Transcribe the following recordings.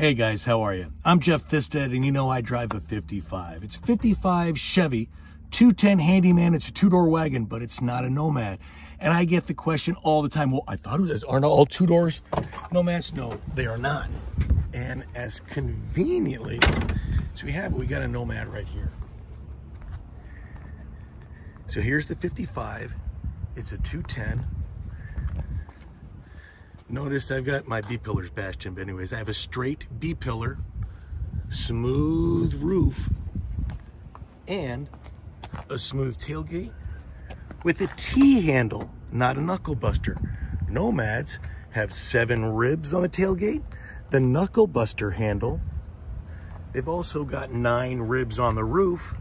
Hey guys, how are you? I'm Jeff Thisted, and you know I drive a 55. It's a 55 Chevy 210 Handyman. It's a two-door wagon, but it's not a Nomad. And I get the question all the time, well, I thought it was, aren't all two doors Nomads? No, they are not. And as conveniently, so we have, we got a Nomad right here. So here's the 55. It's a 210. Notice I've got my B-pillars bashed in, but anyways, I have a straight B-pillar, smooth roof, and a smooth tailgate with a T-handle, not a knuckle buster. Nomads have seven ribs on the tailgate. The knuckle buster handle, they've also got nine ribs on the roof,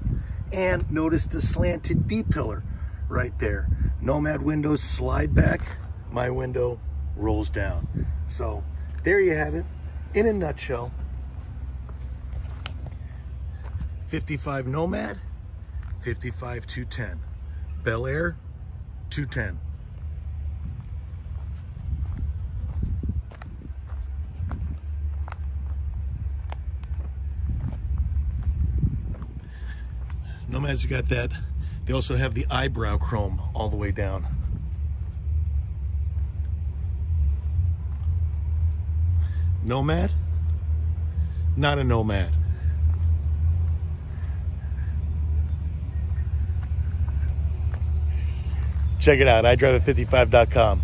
and notice the slanted B-pillar right there. Nomad windows slide back, my window rolls down. So there you have it in a nutshell. 55 Nomad, 55 210. Bel Air, 210. Nomads got that. They also have the eyebrow chrome all the way down. Nomad? Not a nomad. Check it out, idrivea55.com.